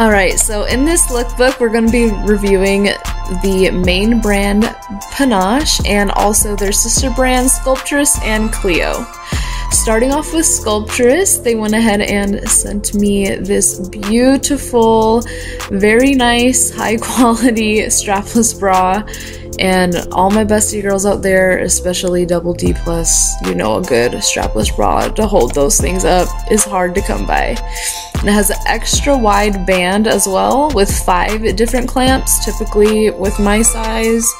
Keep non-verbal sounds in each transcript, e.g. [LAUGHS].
Alright, so in this lookbook, we're going to be reviewing the main brand Panache and also their sister brand Sculptresse and Cleo. Starting off with Sculptresse, they went ahead and sent me this beautiful, very nice, high [LAUGHS] quality strapless bra. And all my bestie girls out there, especially double D plus, you know a good strapless bra to hold those things up is hard to come by. And it has an extra wide band as well with five different clamps, typically with my size,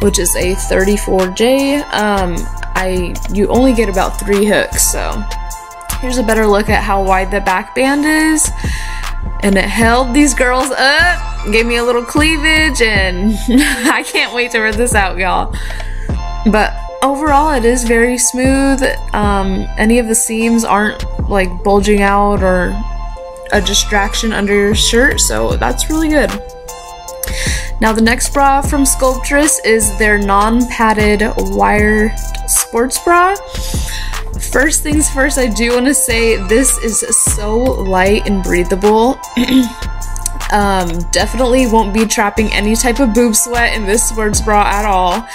which is a 34J. Um, I you only get about three hooks, so here's a better look at how wide the back band is. And it held these girls up, gave me a little cleavage, and [LAUGHS] I can't wait to wear this out, y'all. But overall, it is very smooth. Um, any of the seams aren't like bulging out or a distraction under your shirt, so that's really good. Now the next bra from Sculptresse is their non-padded wire sports bra. First things first, I do want to say this is so light and breathable. [CLEARS THROAT] Um, definitely won't be trapping any type of boob sweat in this sports bra at all.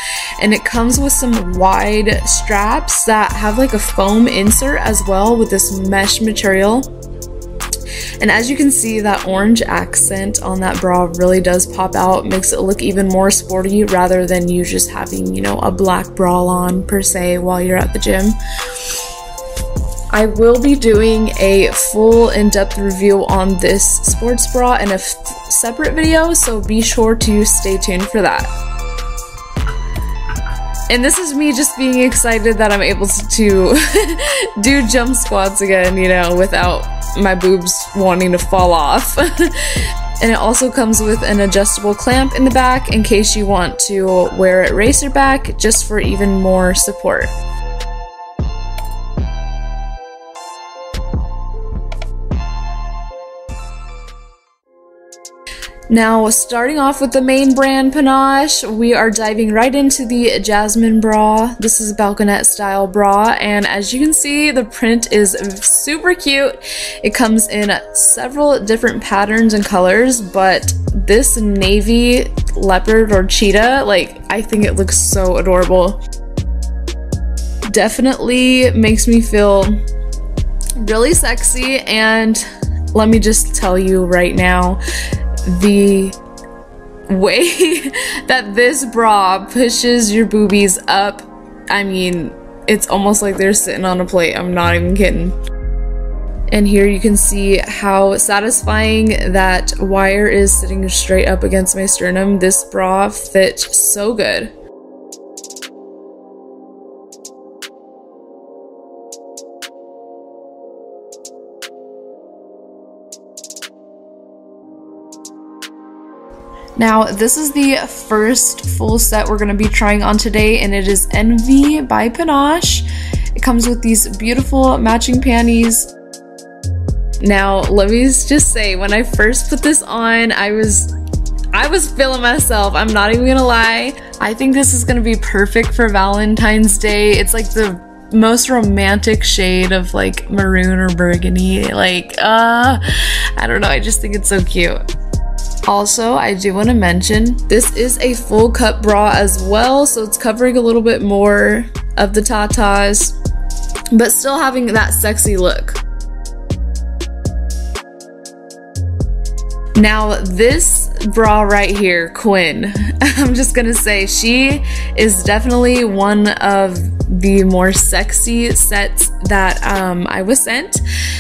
And it comes with some wide straps that have like a foam insert as well with this mesh material. And as you can see, that orange accent on that bra really does pop out, makes it look even more sporty rather than you just having, you know, a black bra on per se while you're at the gym. I will be doing a full in-depth review on this sports bra in a separate video, so be sure to stay tuned for that. And this is me just being excited that I'm able to [LAUGHS] do jump squats again, you know, without my boobs wanting to fall off. [LAUGHS] and it also comes with an adjustable clamp in the back in case you want to wear it racer back just for even more support. Now, starting off with the main brand Panache, we are diving right into the Jasmine bra. This is a balconette style bra, and as you can see, the print is super cute. It comes in several different patterns and colors, but this navy leopard or cheetah, like, I think it looks so adorable. Definitely makes me feel really sexy, and let me just tell you right now, the way [LAUGHS] that this bra pushes your boobies up, I mean, it's almost like they're sitting on a plate. I'm not even kidding. And here you can see how satisfying that wire is sitting straight up against my sternum. This bra fits so good. Now, this is the first full set we're going to be trying on today, and it is Envy by Panache. It comes with these beautiful matching panties. Now, let me just say, when I first put this on, I was I was feeling myself. I'm not even gonna lie. I think this is gonna be perfect for Valentine's Day. It's like the most romantic shade of like maroon or burgundy. Like, uh, I don't know. I just think it's so cute. Also, I do want to mention this is a full cut bra as well, so it's covering a little bit more of the tatas, but still having that sexy look. Now, this bra right here, Quinn, [LAUGHS] I'm just gonna say she is definitely one of the more sexy sets that um, I was sent.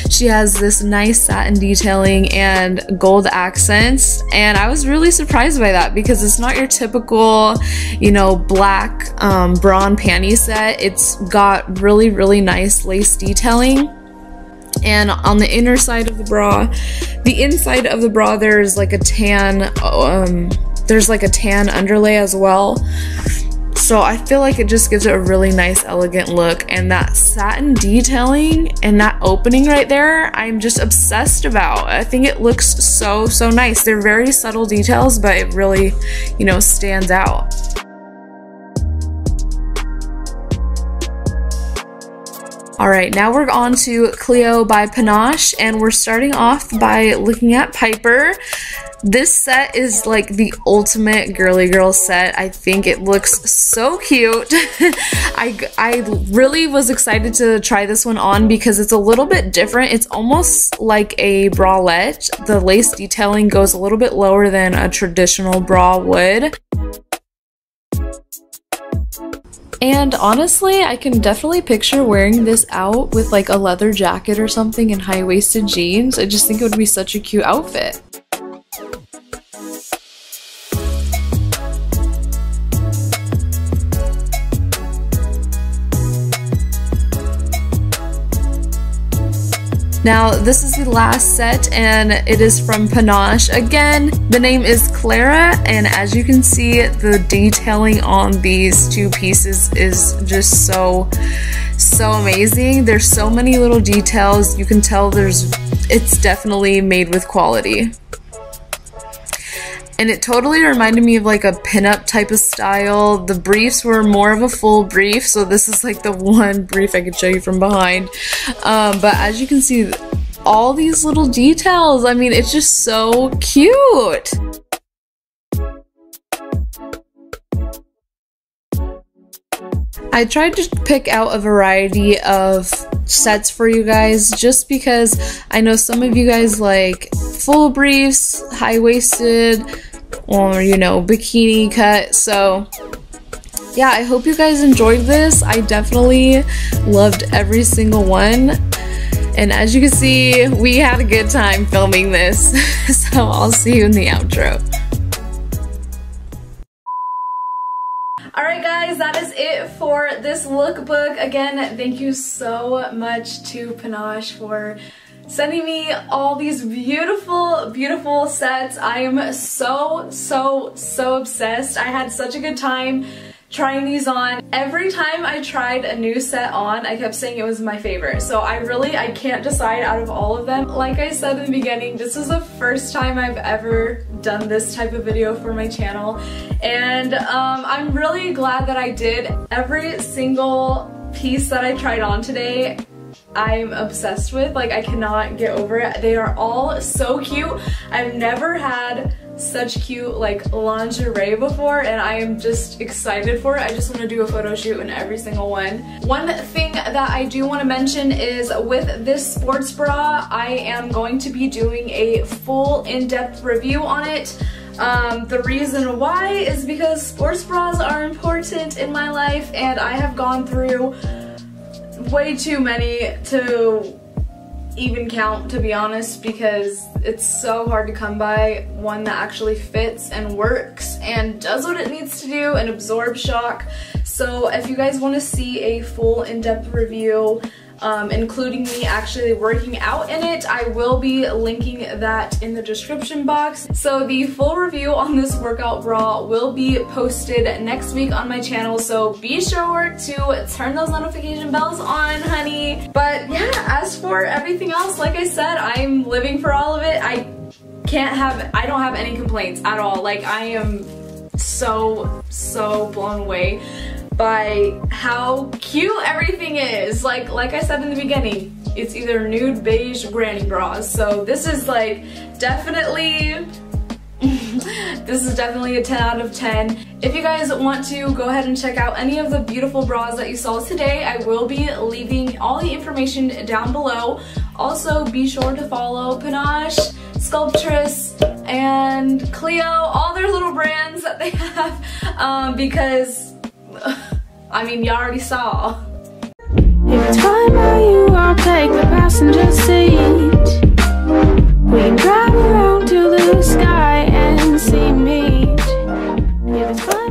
She has this nice satin detailing and gold accents, and I was really surprised by that because it's not your typical, you know, black um, bra and panty set. It's got really, really nice lace detailing and on the inner side of the bra the inside of the bra there's like a tan um there's like a tan underlay as well so I feel like it just gives it a really nice elegant look and that satin detailing and that opening right there I'm just obsessed about. I think it looks so so nice. They're very subtle details but it really you know stands out. All right, now we're on to Cleo by Panache, and we're starting off by looking at Piper. This set is like the ultimate girly girl set. I think it looks so cute. [LAUGHS] I, I really was excited to try this one on because it's a little bit different. It's almost like a bralette. The lace detailing goes a little bit lower than a traditional bra would. And honestly, I can definitely picture wearing this out with like a leather jacket or something and high-waisted jeans. I just think it would be such a cute outfit. Now, this is the last set and it is from Panache. Again, the name is Clara, and as you can see, the detailing on these two pieces is just so, so amazing. There's so many little details. You can tell there's, it's definitely made with quality and it totally reminded me of like a pinup type of style. The briefs were more of a full brief, so this is like the one brief I could show you from behind. Um, but as you can see, all these little details, I mean, it's just so cute. I tried to pick out a variety of sets for you guys just because I know some of you guys like full briefs, high waisted, or you know, bikini cut. So, yeah, I hope you guys enjoyed this. I definitely loved every single one. And as you can see, we had a good time filming this. [LAUGHS] so, I'll see you in the outro. Alright guys, that is it for this lookbook. Again, thank you so much to Panache for sending me all these beautiful, beautiful sets. I am so, so, so obsessed. I had such a good time trying these on. Every time I tried a new set on, I kept saying it was my favorite. So I really, I can't decide out of all of them. Like I said in the beginning, this is the first time I've ever done this type of video for my channel. And um, I'm really glad that I did. Every single piece that I tried on today I'm obsessed with. Like I cannot get over it. They are all so cute. I've never had such cute like lingerie before and I am just excited for it. I just want to do a photo shoot in every single one. One thing that I do want to mention is with this sports bra, I am going to be doing a full in-depth review on it. Um, the reason why is because sports bras are important in my life and I have gone through way too many to even count to be honest because it's so hard to come by one that actually fits and works and does what it needs to do and absorbs shock. So if you guys want to see a full in-depth review um, including me actually working out in it. I will be linking that in the description box. So the full review on this workout bra will be posted next week on my channel, so be sure to turn those notification bells on, honey. But yeah, as for everything else, like I said, I'm living for all of it. I can't have, I don't have any complaints at all. Like I am so, so blown away by how cute everything is. Like, like I said in the beginning, it's either nude beige granny bras. So this is like definitely [LAUGHS] this is definitely a 10 out of 10. If you guys want to go ahead and check out any of the beautiful bras that you saw today, I will be leaving all the information down below. Also, be sure to follow Panache, Sculptresse, and Cleo, all their little brands that they [LAUGHS] have, um, because I mean, you already saw. It's fine by you, I'll take the passenger seat. We can drive around to the sky and see meet.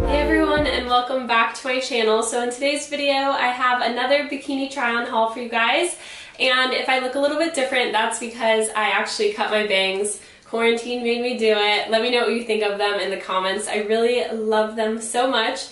Hey everyone and welcome back to my channel. So in today's video I have another bikini try on haul for you guys and if I look a little bit different that's because I actually cut my bangs Quarantine made me do it. Let me know what you think of them in the comments. I really love them so much.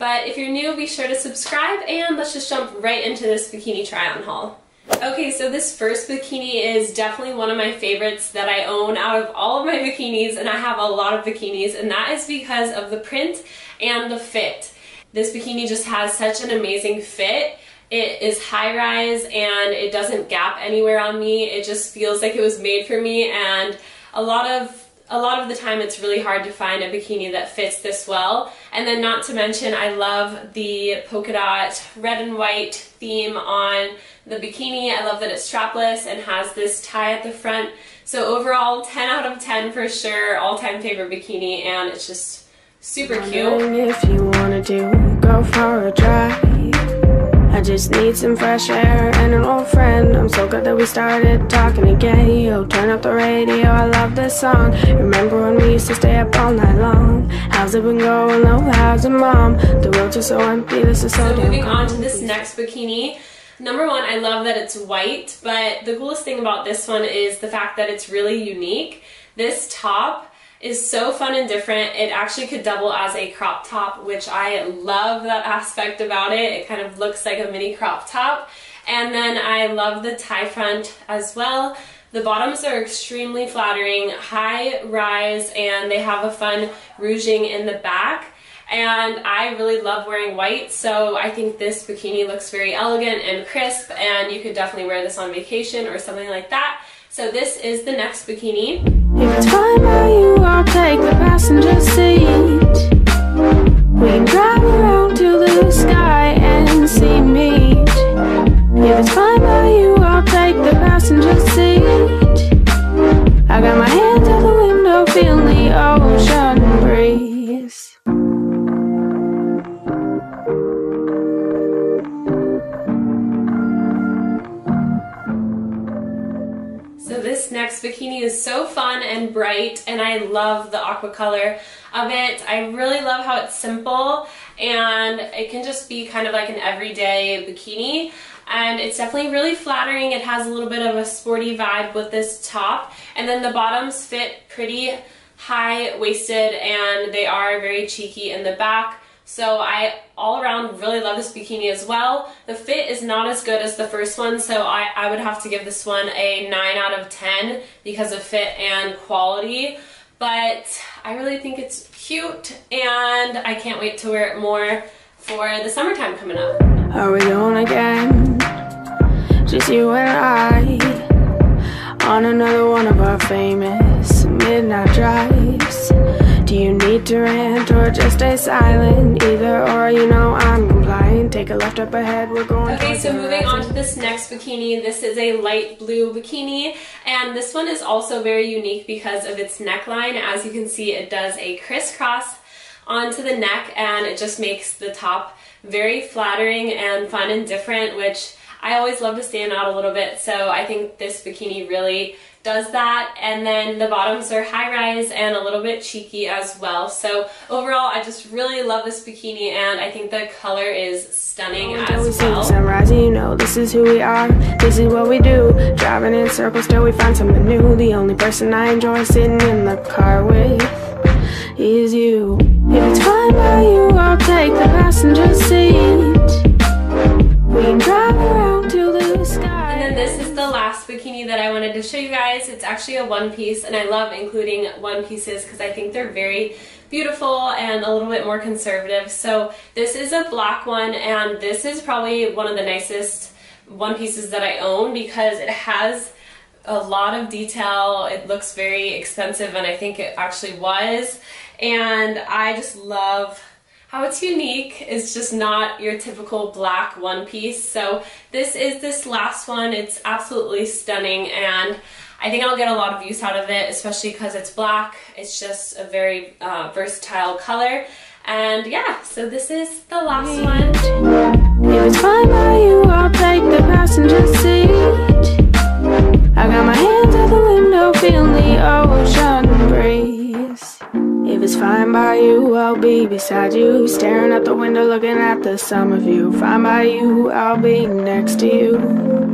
But if you're new, be sure to subscribe and let's just jump right into this bikini try-on haul. Okay, so this first bikini is definitely one of my favorites that I own out of all of my bikinis, and I have a lot of bikinis, and that is because of the print and the fit. This bikini just has such an amazing fit, It is high rise and it doesn't gap anywhere on me. It just feels like it was made for me and a lot of a lot of the time it's really hard to find a bikini that fits this well. And then not to mention I love the polka dot red and white theme on the bikini. I love that it's strapless and has this tie at the front. So overall 10 out of 10 for sure, all-time favorite bikini and it's just super cute. I just need some fresh air and an old friend. I'm so glad that we started talking again. Yo, turn up the radio, I love this song. Remember when we used to stay up all night long? How's it been going, oh, how's it, mom? The roads are so empty, this is so, so moving on to this next bikini. Number one, I love that it's white, but the coolest thing about this one is the fact that it's really unique. This top is so fun and different. It actually could double as a crop top, which I love that aspect about it. It kind of looks like a mini crop top. And then I love the tie front as well. The bottoms are extremely flattering, high rise, and they have a fun ruching in the back. And I really love wearing white, so I think this bikini looks very elegant and crisp, and you could definitely wear this on vacation or something like that. So this is the next bikini. If it's fine by you, I'll take the passenger seat. Bright and I love the aqua color of it. I really love how it's simple and it can just be kind of like an everyday bikini and it's definitely really flattering. It has a little bit of a sporty vibe with this top and then the bottoms fit pretty high-waisted and they are very cheeky in the back. So I all around really love this bikini as well. The fit is not as good as the first one, so I, I would have to give this one a 9 out of 10 because of fit and quality. But I really think it's cute and I can't wait to wear it more for the summertime coming up. Are we going again? Just you and I On another one of our famous midnight drives do you need to rant or just stay silent? Either or, you know I'm compliant. Take a left up ahead, we're going Okay, so moving on to this next bikini. This is a light blue bikini, and this one is also very unique because of its neckline. As you can see, it does a crisscross onto the neck, and it just makes the top very flattering and fun and different, which I always love to stand out a little bit, so I think this bikini really does that. And then the bottoms are high rise and a little bit cheeky as well. So overall I just really love this bikini and I think the color is stunning as well. Sunrise, you know this is who we are. This is what we do. Driving in circles till we find something new. The only person I enjoy sitting in the car with is you. If it's fine by you I'll take the passenger seat and then this is the last bikini that I wanted to show you guys. It's actually a one piece and I love including one pieces because I think they're very beautiful and a little bit more conservative. So this is a black one and this is probably one of the nicest one pieces that I own because it has a lot of detail. It looks very expensive and I think it actually was. And I just love how it's unique is just not your typical black one piece. So this is this last one. It's absolutely stunning and I think I'll get a lot of use out of it, especially because it's black. It's just a very uh, versatile color. And yeah, so this is the last one. If it's fine by you, I'll take the passenger seat. I got my hands out the window, feeling the ocean breeze. If it's fine by you, I'll be beside you. Staring out the window, looking at the summer view Fine by you, I'll be next to you